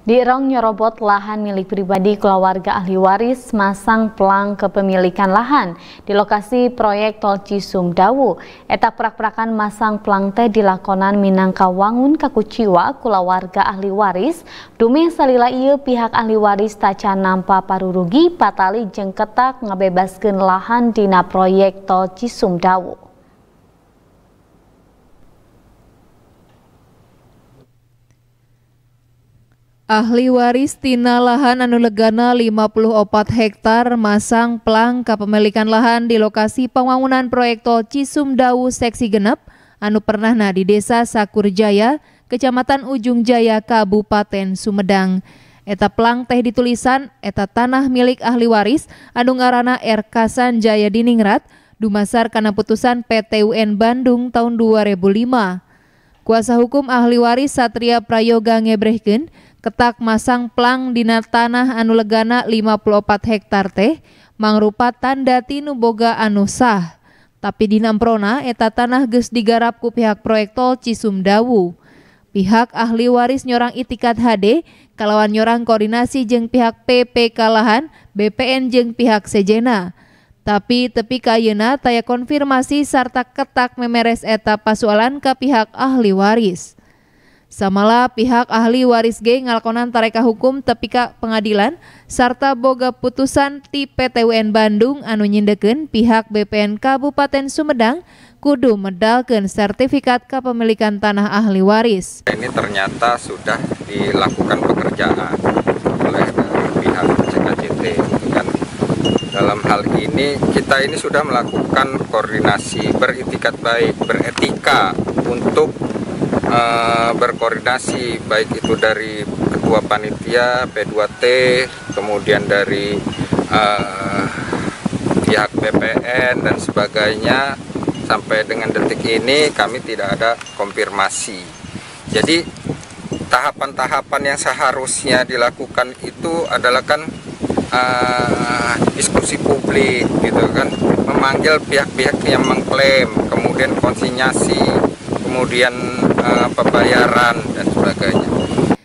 Dirong nyerobot lahan milik pribadi keluarga ahli waris masang pelang kepemilikan lahan di lokasi proyek tol Cisum Dawu. Prak-prakan masang pelang teh dilakonan Minangka Wangun kakuciwa kulawarga ahli waris. Dumi salila iya pihak ahli waris taca nampa parurugi patali jengketak ngabebaskan lahan dina proyek tol Cisum Dawu. Ahli waris tina lahan anu legana 54 hektar masang pelang kepemilikan lahan di lokasi pembangunan proyek tol Cisumdawu seksi genep anu pernah nah di desa Sakurjaya, Kecamatan Ujung Jaya, Kabupaten Sumedang. Eta pelang teh ditulisan eta tanah milik ahli waris anu ngaranna R. Kasan Jaya Diningrat dumasar karena putusan PT UN Bandung tahun 2005. Kuasa hukum ahli waris Satria Prayoga ngebrehkeun ketak masang plang dina tanah anu legana 54 hektar teh mangrupa tanda tinu boga anu sah. Tapi dina prona eta tanah geus digarap ku pihak proyek tol Cisumdawu. Pihak ahli waris nyorang itikat HD kalawan nyorang koordinasi jeung pihak PP Kalahan BPN jeung pihak Sejena. Tapi tepi kayena taya konfirmasi serta ketak memeres eta pasualan ke pihak ahli waris Samala pihak ahli waris G ngalkonan tareka hukum tepika pengadilan serta boga putusan ti PTWN Bandung anu nyindeken pihak BPN Kabupaten Sumedang kudu medalkan sertifikat kepemilikan tanah ahli waris. Ini ternyata sudah dilakukan pekerjaan oleh pihak CKCT kan. Dalam hal ini kita ini sudah melakukan koordinasi beritikat baik, beretika untuk uh, berkoordinasi baik itu dari ketua panitia P2T kemudian dari uh, pihak BPN dan sebagainya. Sampai dengan detik ini kami tidak ada konfirmasi. Jadi tahapan-tahapan yang seharusnya dilakukan itu adalah kan uh, diskusi publik gitu kan. Memanggil pihak-pihak yang mengklaim kemudian konsinyasi kemudian uh, pembayaran dan sebagainya.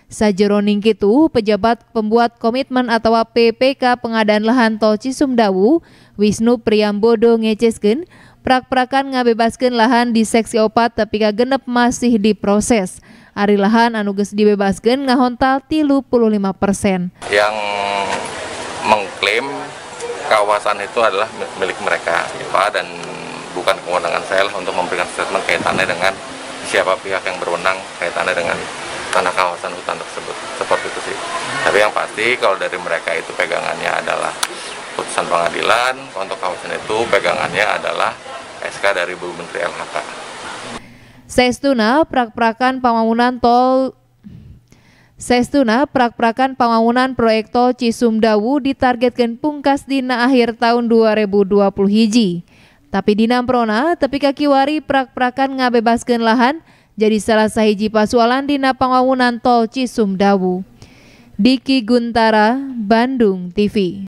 Sajeroning kitu, pejabat pembuat komitmen atau PPK pengadaan lahan tol Cisumdawu, Wisnu Priambodo ngeceskeun prak-prakan ngabebaskan lahan di seksi opat tapi genep masih diproses. Ari lahan anu geus dibebaskeun ngahontal 35 persen. Yang mengklaim kawasan itu adalah milik mereka, Pak, dan bukan kewenangan saya lah untuk memberikan statement kaitannya dengan siapa pihak yang berwenang kaitannya dengan tanah kawasan hutan tersebut. Seperti itu sih. Tapi yang pasti kalau dari mereka itu pegangannya adalah putusan pengadilan untuk kawasan itu pegangannya adalah SK dari Bu Menteri LHK Sestuna prak-prakan pembangunan tol Sestuna prak-prakan pembangunan proyek tol Cisumdawu ditargetkan pungkas dina akhir tahun 2020 hiji. Tapi di Namprona, tepi kaki wari prak-prakan ngabebaskan lahan jadi salah sahiji pasualan dina pangawunan tol Cisumdawu. Diki Guntara, Bandung TV.